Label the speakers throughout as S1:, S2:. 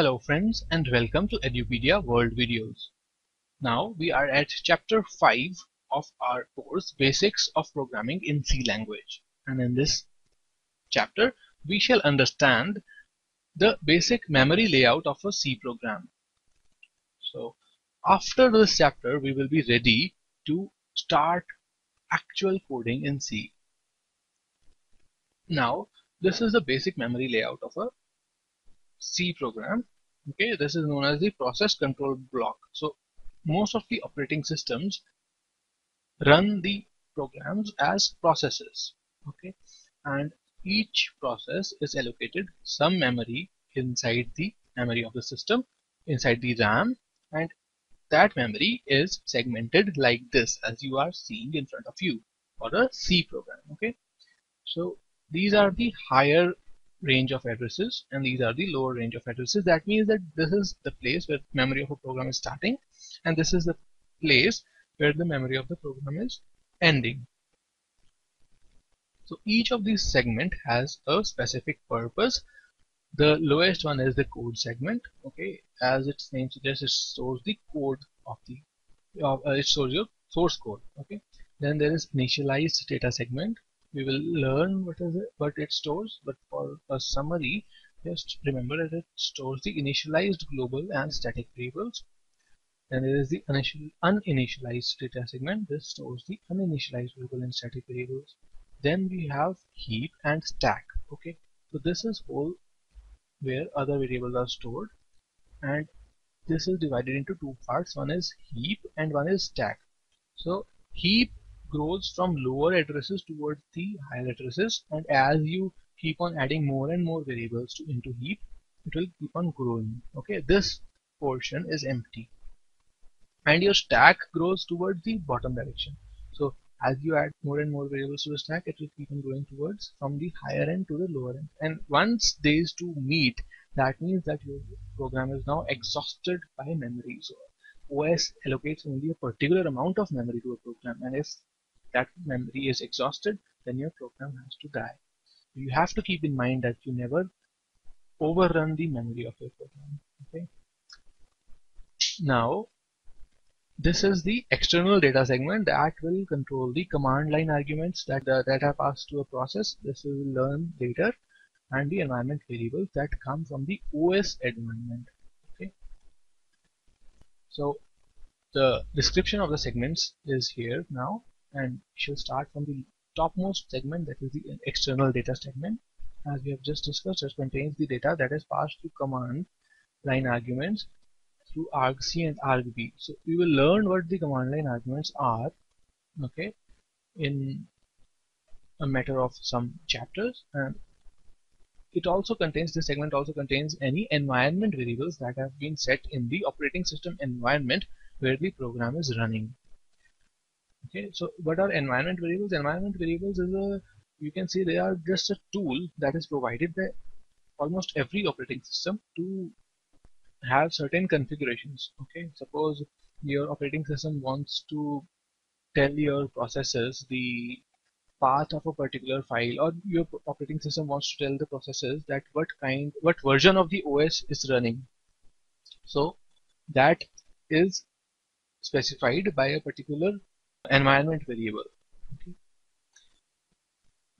S1: Hello friends and welcome to Edupedia World Videos. Now we are at chapter 5 of our course Basics of Programming in C language and in this chapter we shall understand the basic memory layout of a C program. So after this chapter we will be ready to start actual coding in C. Now this is the basic memory layout of a C program. Okay, this is known as the process control block. So most of the operating systems run the programs as processes. Okay, and each process is allocated some memory inside the memory of the system, inside the RAM, and that memory is segmented like this as you are seeing in front of you for a C program. Okay, so these are the higher range of addresses and these are the lower range of addresses. That means that this is the place where memory of a program is starting and this is the place where the memory of the program is ending. So each of these segment has a specific purpose. The lowest one is the code segment okay? As its name suggests it stores the code of the uh, it stores your source code okay? Then there is initialized data segment we will learn what is it what it stores but for a summary just remember that it stores the initialized global and static variables. Then there is the initial uninitialized data segment. This stores the uninitialized global and static variables. Then we have heap and stack okay? So this is whole where other variables are stored. And this is divided into two parts. One is heap and one is stack. So heap grows from lower addresses towards the higher addresses. And as you keep on adding more and more variables to into heap it will keep on growing. Okay this portion is empty. And your stack grows towards the bottom direction. So as you add more and more variables to the stack it will keep on going towards from the higher end to the lower end. And once these two meet that means that your program is now exhausted by memory. So OS allocates only a particular amount of memory to a program. And if that memory is exhausted then your program has to die. You have to keep in mind that you never overrun the memory of your program okay? Now this is the external data segment that will control the command line arguments that uh, that are passed to a process. This we will learn later and the environment variables that come from the OS environment okay? So the description of the segments is here now and we shall start from the topmost segment that is the external data segment. As we have just discussed it contains the data that is passed through command line arguments through argc and argv so we will learn what the command line arguments are okay in a matter of some chapters. And it also contains this segment also contains any environment variables that have been set in the operating system environment where the program is running okay so what are environment variables? Environment variables is a you can see they are just a tool that is provided by almost every operating system to have certain configurations. Okay suppose your operating system wants to tell your processes the path of a particular file or your operating system wants to tell the processes that what kind what version of the OS is running. So that is specified by a particular environment variable. Okay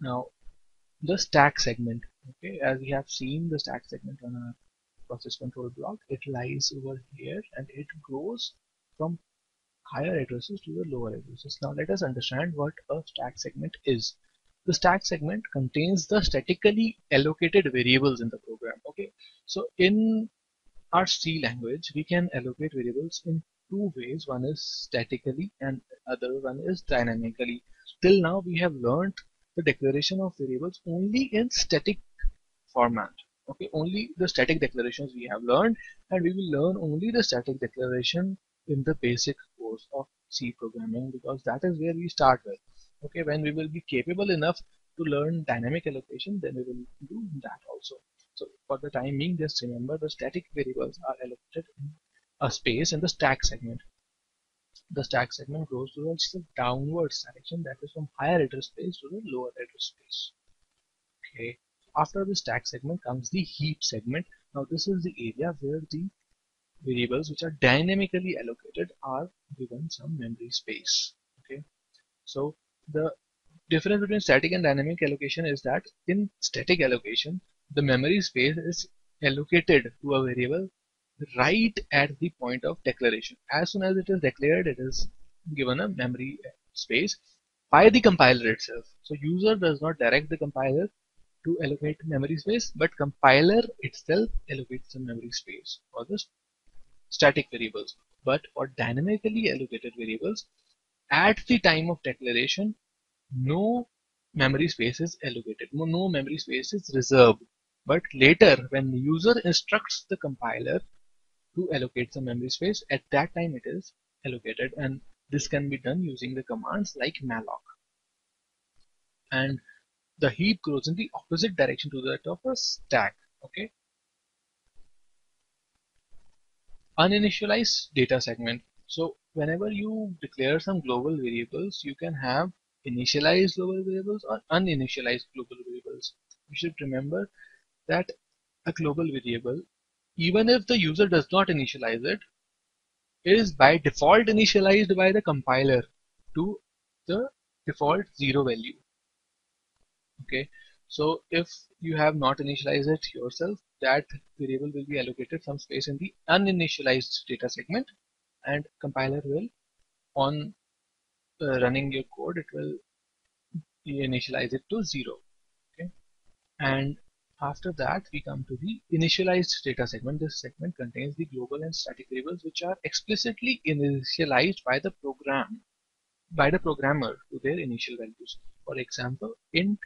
S1: now the stack segment okay as we have seen the stack segment on a process control block it lies over here and it grows from higher addresses to the lower addresses. Now let us understand what a stack segment is. The stack segment contains the statically allocated variables in the program okay? So in our C language we can allocate variables in two ways. One is statically and other one is dynamically. Till now we have learned the declaration of variables only in static format. Okay only the static declarations we have learned and we will learn only the static declaration in the basic course of C programming because that is where we start with. Okay when we will be capable enough to learn dynamic allocation then we will do that also. So for the time being just remember the static variables are allocated in a space in the stack segment. The stack segment goes towards the downwards direction that is from higher address space to the lower address space. Okay, after the stack segment comes the heap segment now this is the area where the variables which are dynamically allocated are given some memory space okay so the difference between static and dynamic allocation is that in static allocation the memory space is allocated to a variable right at the point of declaration. As soon as it is declared it is given a memory space by the compiler itself. So user does not direct the compiler to allocate memory space but compiler itself allocates the memory space for the static variables. But for dynamically allocated variables at the time of declaration no memory space is allocated. No memory space is reserved. But later when the user instructs the compiler to allocate some memory space. At that time it is allocated and this can be done using the commands like malloc. And the heap grows in the opposite direction to that of a stack okay? Uninitialized data segment. So whenever you declare some global variables you can have initialized global variables or uninitialized global variables. You should remember that a global variable even if the user does not initialize it, it is by default initialized by the compiler to the default zero value. Okay? So if you have not initialized it yourself that variable will be allocated some space in the uninitialized data segment and compiler will on uh, running your code it will initialize it to zero. Okay? And after that we come to the initialized data segment. This segment contains the global and static variables which are explicitly initialized by the program by the programmer to their initial values. For example int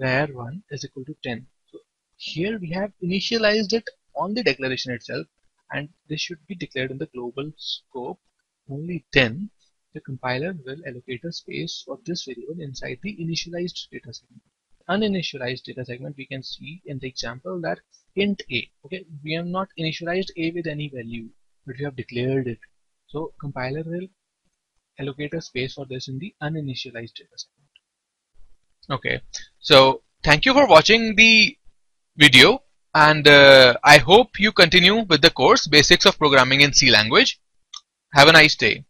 S1: var1 is equal to 10 so here we have initialized it on the declaration itself and this should be declared in the global scope. Only then the compiler will allocate a space for this variable inside the initialized data segment. Uninitialized data segment we can see in the example that int a. Okay, we have not initialized a with any value, but we have declared it. So compiler will allocate a space for this in the uninitialized data segment. Okay, so thank you for watching the video and uh, I hope you continue with the course Basics of Programming in C language. Have a nice day.